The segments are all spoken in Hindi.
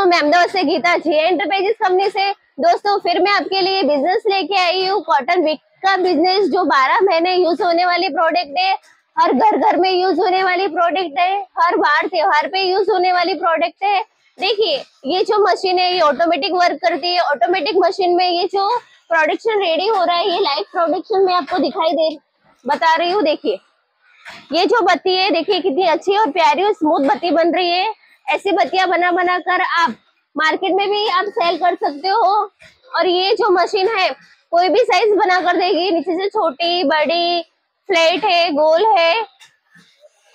दोस्तों मैं अहमदाबाद से गीता जी एंटरप्राइजेस कंपनी से। दोस्तों, फिर मैं आपके लिए बिज़नेस लेके आई हूँ कॉटन विक का बिज़नेस जो 12 महीने यूज़ होने वाली प्रोडक्ट है हर घर घर में यूज़ होने वाली प्रोडक्ट है, हर बार त्योहार पे यूज़ होने वाली प्रोडक्ट है। देखिए, ये जो मशीन है, ये ऑटोमेटिक वर्क करती है। ऑटोमेटिक मशीन में ये जो प्रोडक्शन रेडी हो रहा है, ये लाइव प्रोडक्शन में आपको दिखाई दे, बता रही हूँ, देखिए। ये जो बत्ती है, देखिए, कितनी अच्छी और प्यारी और स्मूथ बत्ती बन रही है। ऐसी बत्तियाँ बना बना कर आप मार्केट में भी आप सेल कर सकते हो। और ये जो मशीन है, कोई भी साइज़ बना कर देगी। नीचे से छोटी, बड़ी फ्लैट है, गोल है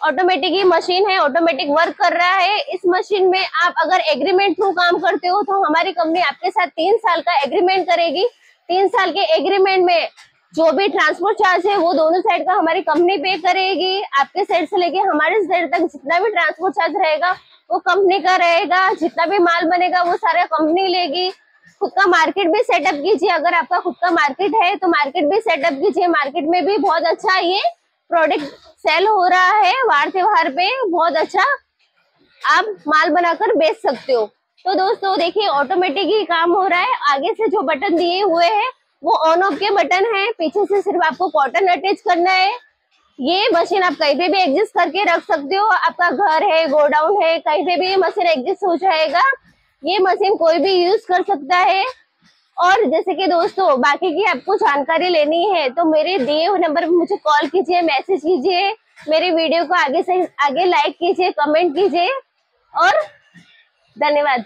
ऑटोमेटिक ही मशीन है ऑटोमेटिक वर्क कर रहा है। इस मशीन में आप अगर एग्रीमेंट थ्रू काम करते हो तो हमारी कंपनी आपके साथ तीन साल का एग्रीमेंट करेगी। तीन साल के एग्रीमेंट में जो भी ट्रांसपोर्ट चार्ज है, वो दोनों साइड का हमारी कंपनी पे करेगी। आपके साइड से लेके हमारे साइड तक जितना भी ट्रांसपोर्ट चार्ज रहेगा वो कंपनी का रहेगा, जितना भी माल बनेगा वो सारा कंपनी लेगी। खुद का मार्केट भी सेटअप कीजिए, अगर आपका खुद का मार्केट है तो मार्केट भी सेटअप कीजिए। मार्केट में भी बहुत अच्छा ये प्रोडक्ट सेल हो रहा है, वार त्योहार पे बहुत अच्छा आप माल बनाकर बेच सकते हो। तो दोस्तों, देखिए ऑटोमेटिक ही काम हो रहा है। आगे से जो बटन दिए हुए हैं, वो ऑन ऑफ़ के बटन है। पीछे से सिर्फ़ आपको कॉटन अटैच करना है। ये मशीन आप कहीं पे भी एग्जिस्ट करके रख सकते हो। आपका घर है, गोडाउन है, कहीं पे भी ये मशीन एग्जिस्ट हो जाएगा। ये मशीन कोई भी यूज़ कर सकता है। और जैसे कि दोस्तों, बाकी की आपको जानकारी लेनी है तो मेरे दिए हुए नंबर पर मुझे कॉल कीजिए, मैसेज कीजिए, मेरे वीडियो को आगे से, आगे लाइक कीजिए, कमेंट कीजिए, और धन्यवाद।